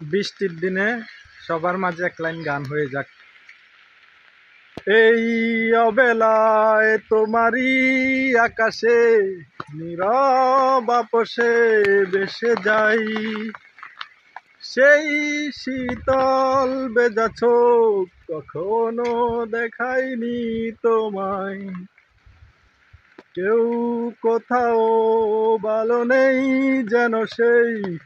বৃষ্টির দিনে সবার মাঝে এক লাইন গান হয়ে যাক। এই অবেলায় তোমারই আকাশে, নীরব আপসে বেসে যাই। সেই শীতল বেজা চোখ কখনো দেখাইনি তোমায়। কেউ কোথাও ভালো নেই যেন সেই